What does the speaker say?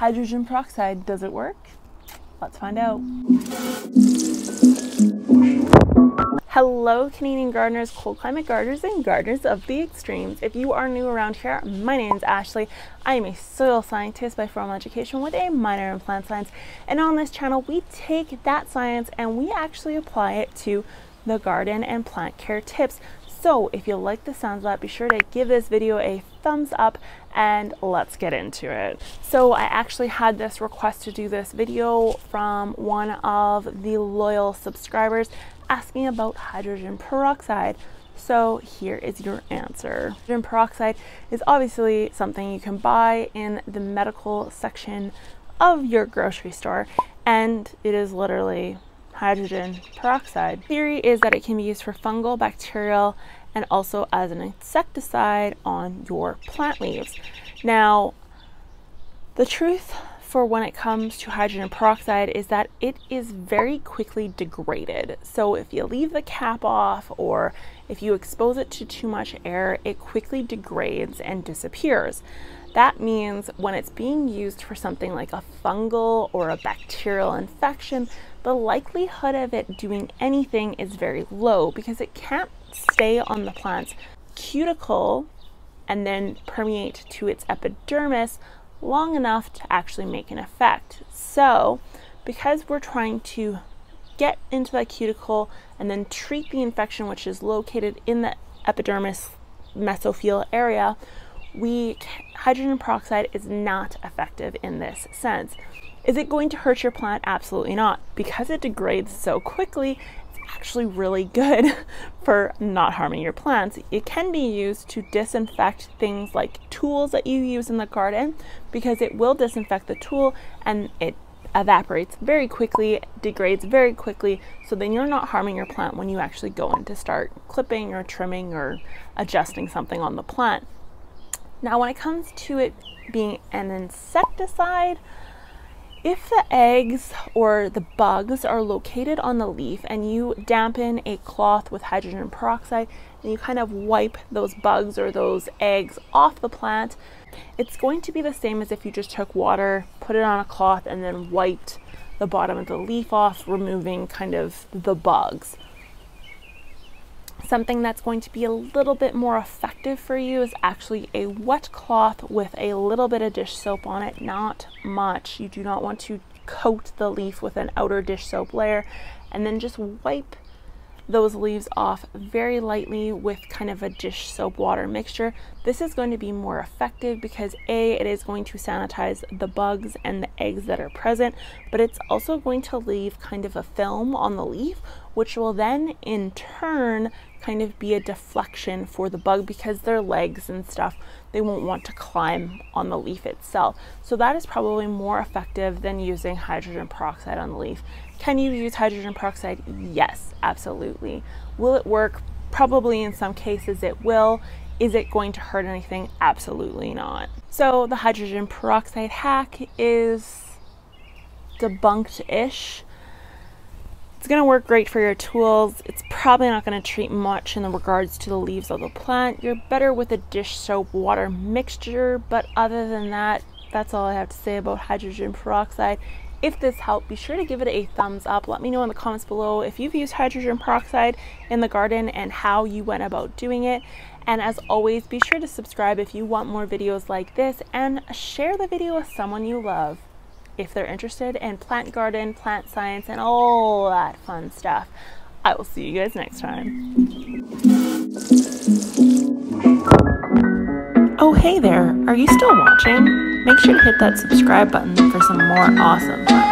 Hydrogen peroxide, does it work? Let's find out. Hello, Canadian gardeners, cold climate gardeners, and gardeners of the extremes. If you are new around here, my name is Ashley. I am a soil scientist by formal education with a minor in plant science. And on this channel, we take that science and we actually apply it to the garden and plant care tips. So if you like the sounds that, be sure to give this video a thumbs up and let's get into it. So I actually had this request to do this video from one of the loyal subscribers asking about hydrogen peroxide. So here is your answer. Hydrogen peroxide is obviously something you can buy in the medical section of your grocery store and it is literally hydrogen peroxide. Theory is that it can be used for fungal, bacterial, and also as an insecticide on your plant leaves. Now, the truth for when it comes to hydrogen peroxide is that it is very quickly degraded. So if you leave the cap off or if you expose it to too much air, it quickly degrades and disappears. That means when it's being used for something like a fungal or a bacterial infection, the likelihood of it doing anything is very low because it can't stay on the plant's cuticle and then permeate to its epidermis long enough to actually make an effect. So, because we're trying to get into that cuticle and then treat the infection which is located in the epidermis mesophyll area, we hydrogen peroxide is not effective in this sense. Is it going to hurt your plant? Absolutely not. Because it degrades so quickly, it's actually really good for not harming your plants. It can be used to disinfect things like tools that you use in the garden because it will disinfect the tool and it evaporates very quickly, degrades very quickly, so then you're not harming your plant when you actually go in to start clipping or trimming or adjusting something on the plant. Now, when it comes to it being an insecticide, if the eggs or the bugs are located on the leaf and you dampen a cloth with hydrogen peroxide and you kind of wipe those bugs or those eggs off the plant, it's going to be the same as if you just took water, put it on a cloth, and then wiped the bottom of the leaf off, removing kind of the bugs. Something that's going to be a little bit more effective for you is actually a wet cloth with a little bit of dish soap on it, not much. You do not want to coat the leaf with an outer dish soap layer and then just wipe those leaves off very lightly with kind of a dish soap water mixture. This is going to be more effective because A, it is going to sanitize the bugs and the eggs that are present, but it's also going to leave kind of a film on the leaf, which will then in turn kind of be a deflection for the bug because their legs and stuff, they won't want to climb on the leaf itself. So that is probably more effective than using hydrogen peroxide on the leaf. Can you use hydrogen peroxide? Yes, absolutely. Will it work? Probably in some cases it will. Is it going to hurt anything? Absolutely not. So the hydrogen peroxide hack is debunked-ish. It's going to work great for your tools. It's probably not going to treat much in regards to the leaves of the plant. You're better with a dish soap water mixture, but other than that, that's all I have to say about hydrogen peroxide. If this helped, be sure to give it a thumbs up. Let me know in the comments below if you've used hydrogen peroxide in the garden and how you went about doing it. And as always, be sure to subscribe if you want more videos like this and share the video with someone you love if they're interested in plant garden, plant science, and all that fun stuff. I will see you guys next time. Oh, hey there, are you still watching? Make sure to hit that subscribe button for some more awesome fun.